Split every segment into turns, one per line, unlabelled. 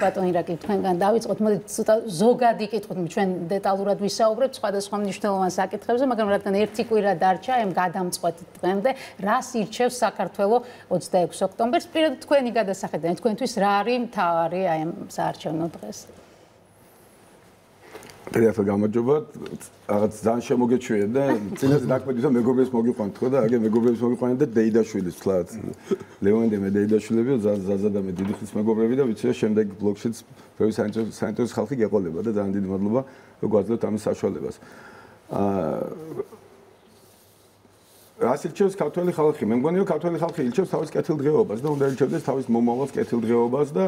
ბატონი რა კი თქვენგან დავიწყოთ, მოდი ცოტა ზოგადი კითხოთ, ჩვენ დეტალურად ვისაუბრებთ სხვადასხვა მნიშვნელოვან საკითხებზე, მაგრამ რადგან ერთი კვირა დარჩა ამ გადამწყვეტ დღემდე, რას ირჩევს საქართველოს 26 ოქტომბერს, პირადად თქვენი გადასახედა, თქვენთვის რა არის მთავარი აი ამ საარჩევნო დღეს?
პირათა გამარჯობა. რაღაც ძალიან შემოგეჩვია და წინაზე დაკვედი რომ მეგობრებს მოგიყვანთ ხო და აგე მეგობრებს მოგიყვანეთ და დეიდაშვილის თლათ. ლევონდე მე დეიდაშვილი ზაზა და მე დიდი ხნის მეგობრები და ვიცი რომ შემდეგ ბლოგშიც ბევრი საინტერესო ხალხი გეყოლება და ძალიან დიდი მადლობა რომ გვაძლევთ ამის საშუალებას. აა რას ირჩევს ქართველი ხალხი? მე მგონია რომ ქართველი ხალხი ირჩევს თავის კეთილდღეობას და უნდა ირჩევდეს თავის მომავალს კეთილდღეობას და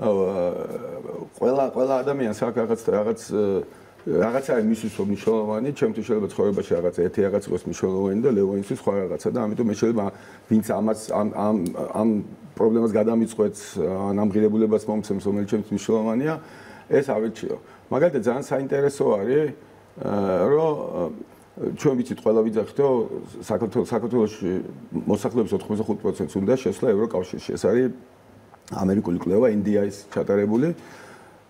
ყველა ყველა ადამიანს აქვს რაღაც რაღაც რაღაცა მისთვის მნიშვნელოვანი, ჩემთვის შეიძლება ცხოვრებაში რაღაც ერთი რაღაც იყოს მნიშვნელოვანი და ლევონისთვის სხვა რაღაცა და ამიტომ მე შეიძლება ვინც ამას ამ ამ ამ პრობლემას გადამიწყვეტს, ან ამ ღირებულებას მომცემს, რომელიც ჩემთვის მნიშვნელოვანია, ეს ავირჩიო. მაგალითად ძალიან საინტერესო არის რომ ჩვენ ვიცით ყველა ვიძახთო საქართველოს საქართველოსში მოსახლეობის 85%-ს უნდა შესვლა ევროკავშირში. ეს არის ამერიკული კვლევა ინდიაის ჩატარებული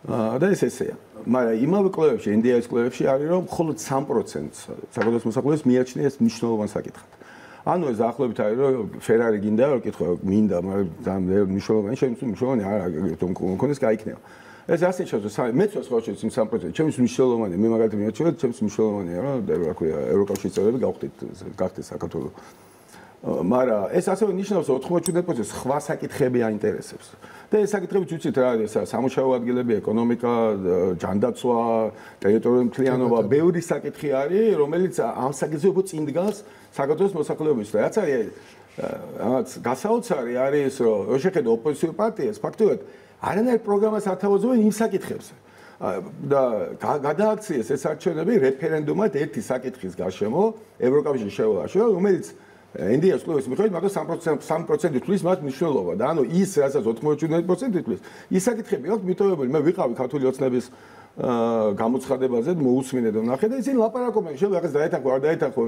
და ეს ესეა. მაგრამ იმავე კვლევებში, ინდიაის კვლევებში არის რომ მხოლოდ 3% საქართველოს მოსახლეობის მიაჩნია ეს მნიშვნელოვან საკითხად. ანუ ეს ახლობით არის რომ ფერარი გინდა რომ კითხვა მინდა, მაგრამ ძალიან მნიშვნელოვანი შემიძლია მნიშვნელოვანი არ არის რომ კონკრეტს გაიქნება. ეს ასე შეიძლება მეც სხვა შეიძლება 3% ჩემს მნიშვნელოვანი მე მაგალითად მიაჩნია ჩემს მნიშვნელოვანია რომ რა ქვია ევროკავშირის წევრები გავხდით გახდეთ საქართველოს მაგრამ ეს ასევე ნიშნავს 97% სხვა საკითხები აინტერესებს. და ეს საკითხები ვიცით რა არის ეს სამუშაო ადგილები, ეკონომიკა, ჯანდაცვა, ტერიტორიული მთლიანობა, ბევრი საკითხი არის, რომელიც ამ საკითხზე უფრო წინ დგას საქართველოს მოსახლეობის. რაც არის რაღაც გასაოცარი არის, რომ შეხედო ოპოზიციურ პარტიას, ფაქტობრივად არანაირ პროგრამას ათავაზობენ იმ საკითხებზე. და გადააქციეს ეს არჩევნები რეფერენდუმად ერთი საკითხის გარშემო ევროკავშირის შევლაში, რომელიც ინდიას კლუბის მიხედვით მაგრამ 3% 3% თulis მათ მნიშვნელობა და ანუ ის რასაც 97% თulis ის საკითხები აქვს მიტოვებული. მე ვიყავი ქართული ოცნების გამოცხადებაზე მოусმინე და ნახე და ისინი ლაპარაკობენ. შეიძლება რაღაც დაეთანხო არ დაეთანხო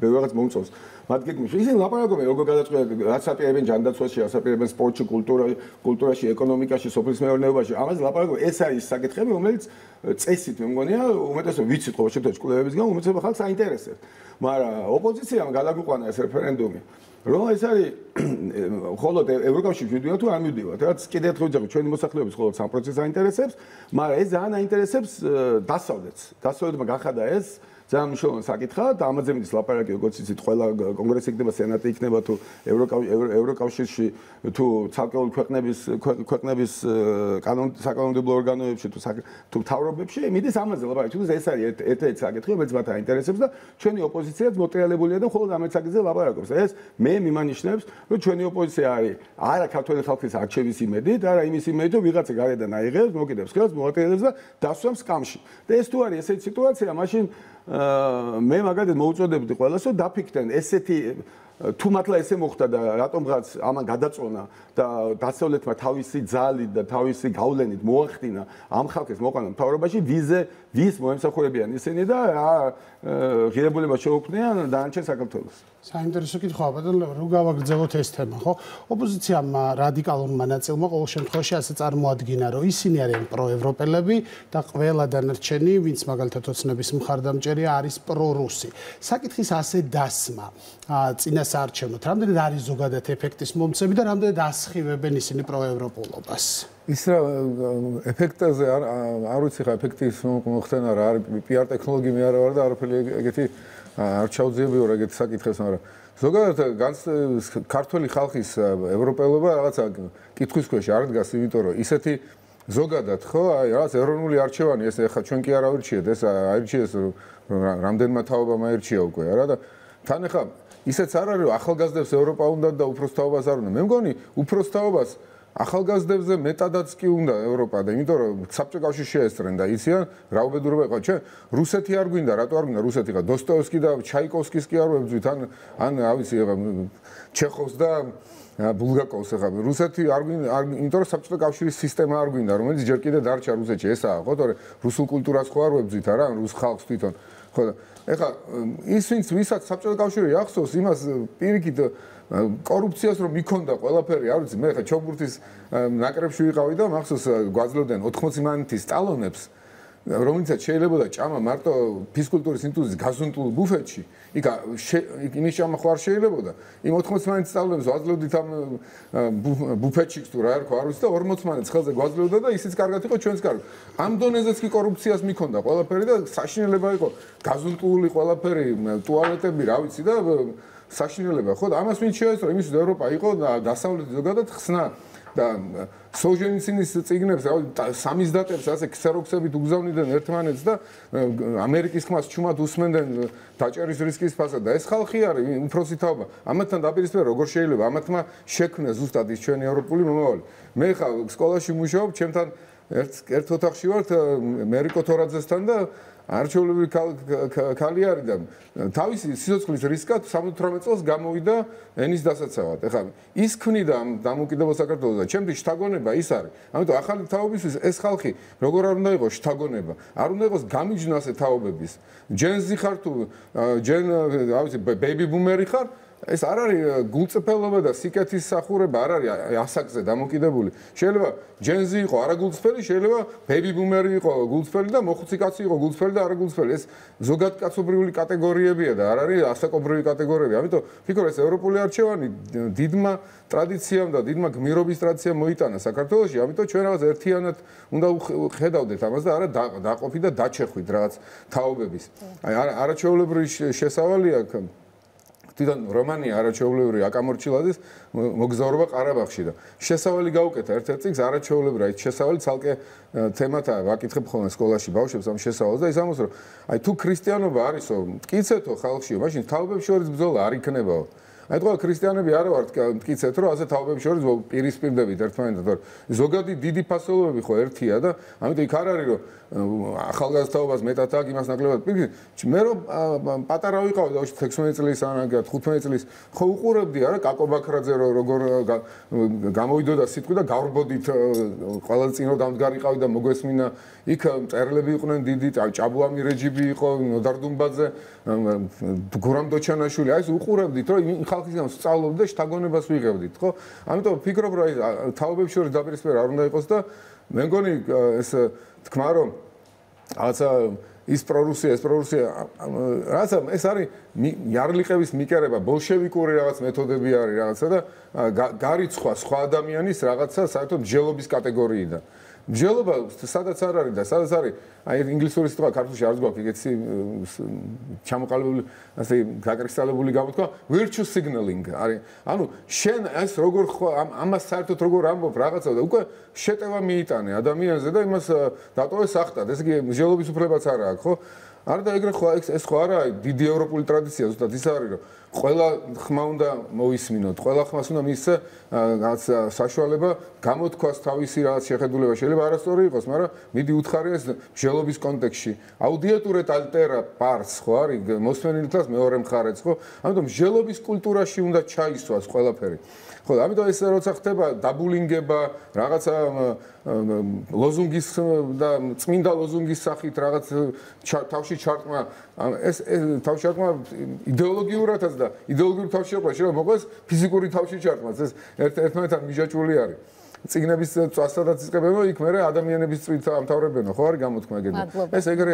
მე რაღაც მომწონს. მათ გეგმის ისინი ლაპარაკობენ როგორ გადაწყვეტენ რაც აპირებენ ჯანდაცვაში ასაპირებენ სპორტში კულტურა კულტურაში ეკონომიკაში სოფლის მეურნეობაში ამაზე ლაპარაკობენ. ეს არის საკითხები რომელიც წესით მე მგონია უმეტესობა ვიცით ყოველ შემთხვევაში კვლევებისგან უმეტესობა ხალხს აინტერესებს. მაგრამ ოპოზიციამ გადაგიყვანა ეს რეფერენდუმი რომ ეს არის მხოლოდ ევროკავშირში ვიდეო თუ არ მივდივართ რაც კიდევ ერთხელ ვიძახი ჩვენი მოსახლეობის მხოლოდ 3% აინტერესებს მაგრამ ეს ძალიან აინტერესებს დასავლეთს. დასავლეთმა გახადა ეს ძალიან მნიშვნელოვანი საკითხია და ამაზე მიდის ლაპარაკი როგორც იცით ყველა კონგრესი იქნება სენატი იქნება თუ ევროკავშირში თუ ცალკეული ქვეყნების ქვეყნების კანონ საკანონმდებლო ორგანოებში თუ თუ თავრობებში მიდის ამაზე ლაპარაკი. თუმცა ეს არის ერთ-ერთი საკითხი რომელიც მათ აინტერესებს და ჩვენი ოპოზიციაც მოტრიალებულია და მხოლოდ ამ საკითხზე ლაპარაკობს. ეს მე მიმანიშნებს რომ ჩვენი ოპოზიცია არის არა ქართული ხალხის არჩევის იმედით არა იმის იმედით რომ ვიღაცა გარედან აიღებს მოკიდებს ხელს მოატრიალებს და დასვამს კამში. და ეს თუ არის ესეთი სიტუაცია მაშინ მე მაგალითად მოუწოდებდი ყველას რომ დაფიქრდნენ ესეთი თუ მართლა ესე მოხდა და რატომღაც ამან გადაწონა და დასავლეთმა თავისი ძალით და თავისი გავლენით მოახდინა ამ ხალხის მოყვანა მთავრობაში ვიზე ვის მოემსახურებიან ისინი და რა ღირებულება შეუქმნიან დანარჩენ საქართველოს.
საინტერესო კითხვაა, ბატონო, რო გავაგრძელოთ ეს თემა, ხო? ოპოზიციამ რადიკალურმა ნაწილმა ყოველ შემთხვევაში ასე წარმოადგინა, რომ ისინი არიან პროევროპელები და ყველა დანარჩენი, ვინც მაგალითად ოცნების მხარდამჭერია, არის პრორუსი. საკითხის ასე დასმა, წინას არჩევნოთ, რამდენად არის ზოგადად ეფექტის მომცემი და რამდენად ასხივებენ ისინი პროევროპულობას?
ის რა ეფექტაზე არ არ ვიცი ხა ეფექტის მოხდენა რა არის PR ტექნოლოგი მე არა ვარ და არაფერი ეგეთი არ ჩაუძიებიო რა ეგეთი საკითხებს მაგრამ ზოგადად ქართული ხალხის ევროპელობა რაღაცა კითხვის ქვეშ არ დგას იმიტომ რომ ისეთი ზოგადად ხო აი რაღაც ეროვნული არჩევანი ეს ახლა ჩვენ კი არ ავირჩიეთ ეს აირჩიეს რამდენმა თაობამ აირჩია უკვე არა და თან ახლა ისეც არ არის ახალგაზრდებს ევროპა უნდა და უფროსთაობას არ უნდა. მე მგონი უფროსთაობას ახალგაზრდებზე მეტადაც კი უნდა ევროპა და იმიტომ რომ საბჭო კავშირი შეესწრენ და იციან რა უბედურება იყო. ჩვენ რუსეთი არ გვინდა რატო არ გვინდა რუსეთი ხა? დოსტოევსკი და ჩაიკოვსკის კი არ ვებძვით. ან ან რა ვიცი ჩეხოვს და ბულგაკოვს ახლა რუსეთი არ გვინდა იმიტომ რომ საბჭოთა კავშირის სისტემა არ გვინდა რომელიც ჯერ კიდე დარჩა რუსეთში. ესაა ხო? თორე რუსულ კულტურას ხო არ ვებძით არა? რუს ხალხს თვითონ. ხო ეხლა ის ვინც ვისაც საბჭოთა კავშირი ახსოვს იმას პირიქით კორუფციას რომ მიქონდა ყველაფერი არ ვიცი მე ხა ჩოგბურთის ნაკრებში ვიყავი და მახსოვს გვაძლევდნენ 80 მანეთის ტალონებს. რომელიცაც შეიძლება ჭამა მარტო ფიზკულტურის ინსტიტუტის გაზონტულ ბუფეტში იქ იმის ჭამა ხარ შეიძლება? იმ 80 მანეთის ტალონებს ვაძლევდით ამ ბუფეტში თუ რა ერქვა არ ვიცი და 40 მანეთს ხელზე გვაძლევდა და ისიც კარგად იყო ჩვენს კარგ ამ დონეზეც კი კორუფციას მიქონდა ყველაფერი და საშინელება იყო გაზონტული ყველაფერი ტუალეტები რა ვიცი და საშინელება. ხო და ამას ვინ შეეცდო იმის ევროპა იყო დასავლეთი ზოგადად ხსნა და სოჟენცინის ციგნებს სამის დატებს ასე ქსეროქსებით უგზავნიდნენ ერთმანეთს და ამერიკის ხმას ჩუმად უსმენდნენ დაჭერის რისკის ფასად. და ეს ხალხი არის უფროსი თაობა ამათთან დაპირისპირება როგორ შეიძლება? ამათმა შექმნა ზუსტად ის ჩვენი ევროპული მომავალი. მე ხა სკოლაში მუშაობ ჩემთან ერთ ერთ ოთახში ვარ მერიკო თორაძესთან და არჩეულები ქალი არის და თავისი სიცოცხლის რისკად 78 წელს გამოვიდა ენის დასაცავად. ეხლა ის ქმნიდა ამ დამოუკიდებელ საქართველოს და ჩემთვის შთაგონება ის არის. ამიტომ ახალი თაობისთვის ეს ხალხი როგორ არ უნდა იყოს შთაგონება? არ უნდა იყოს გამიჯნა ასე თაობების. ჯენზი ხარ თუ ჯენ რა ვიცი ბეიბი ბუმერი ხარ? ეს არ არის გულწრფელობა და სიკეთის სახურება არ არის ასაკზე დამოკიდებული. შეიძლება ჯენზი იყო არაგულწრფელი, შეიძლება ბეიბი ბუმერი იყო გულწრფელი და მოხუცი კაცი იყო გულწრფელი და არაგულწრფელი. ეს ზოგადკაცობრიული კატეგორიებია და არ არის ასაკობრივი კატეგორიები. ამიტომ ფიქრობ ეს ევროპული არჩევანი დიდმა ტრადიციამ და დიდმა გმირობის ტრადიციამ მოიტანა საქართველოში. ამიტომ ჩვენ რაღაც ერთიანად უნდა ხედავდეთ ამას და არა დაყოფი და დაჩეხვით რაღაც თაობების. აი არაჩვეულებრივი შესავალი აქვს თვითონ რომანი არაჩვეულებრივი აკამორჩილაძის მოგზაურობა ყარაბაღში და შესავალი გავუკეთა ერთ-ერთ წიგს არაჩვეულებრივი აი შესავალი ცალკე თემათაა ვაკითხებ ხოლმე სკოლაში ბავშვებს ამ შესავალს და ის ამას რომ აი თუ ქრისტიანობა არისო მткиცეთო ხალხშიო მაშინ თავბებს შორის ბრძოლა არ იქნებაო. აი თქვა ქრისტიანები არა ვართ მткиცეთ რომ ასე თაობებს შორის პირისპირდებით ერთმანეთს თორე ზოგადი დიდი ფასეულობები ხო ერთია და ამიტომ იქ არ არის რომ ახალგაზრდა თაობას მეტად აქ იმას ნაკლებად მე რომ პატარა ვიყავი და 16 წლის ან 15 წლის ხო უყურებდი არა კაკობაქრაძე როგორ გამოვიდოდა სიტყვი და გავრბოდით ყველა წინო გამდგარიყავი და მოგვესმინა. იქ მწერლები იყვნენ დიდი ჭაბუამი რეჯიბი იყო ნოდარდუმბაძე გურამ დოჩანაშვილი. აი ეს უყურებდით რომ იმ ხალხისგან სწავლობდი და შთაგონებას ვიღებდით ხო? ამიტომ ფიქრობ რომ აი თაობებს შორის დაპირისპირება არ უნდა იყოს და მე მგონი ეს თქმა რომ რაღაცა ის პრორუსია ეს პრორუსია რაღაცა ეს არის იარლიყების მიკერება ბოლშევიკური რაღაც მეთოდები არის რაღაცა და გარიცხვა სხვა ადამიანის რაღაცა საერთოდ ჯელობის კატეგორიიდან. მსჯელობა სადაც არ არის და სადაც არის აი ინგლისური სიტყვა ქართულში არც გვაქვს ეგეთი ჩამოყალიბებული ასე გაკრისტალებული გამოთქვა virtue signaling არის. ანუ შენ ეს როგორ ამას საერთოდ როგორ ამბობ რაღაცა და უკვე შეტევა მიიტანე ადამიანზე და იმას დატოვე სახტად ესე იგი მსჯელობის უფლებაც არ აქვს ხო არ და ეგრე ხო ეს ხო არა დიდი ევროპული ტრადიცია ზუსტად ის არის რომ ყველა ხმა უნდა მოისმინოთ, ყველა ხმას უნდა რაღაც საშუალება გამოთქვას თავისი რაღაც შეხედულება. შეიძლება არასწორი იყოს, მაგრამ მიდი უთხარი ეს ჟელობის კონტექსში. აუდიატურეთ ალტერა პარს ხო არის მოსმენილი თავს მეორე მხარეც ხო? ამიტომ ჟელობის კულტურაში უნდა ჩაისვას ყველაფერი. ხო, ამიტომ ეს როცა ხდება დაბულინგება, რაღაცა ლოზუნგის და წმინდა ლოზუნგის სახით რაღაც თავში ჩარტმა ეს თავში ჩარტმა იდეოლოგიურადაც და იდეოლოგიური თავში ჩარტმა შეიძლება მოყვეს ფიზიკური თავში ჩარტმაც ეს ერთ-ერთმანეთთან მიჯაჭვული არის. ციგნების წვასადაც იწებებო იქ მე ადამიანების წვით ამთავრებენო ხო არის გამოთქმა ეგრე ეს ეგრე